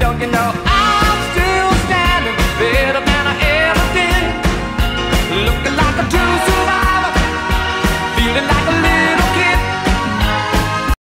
Don't you know I'm still standing better than I ever did? Look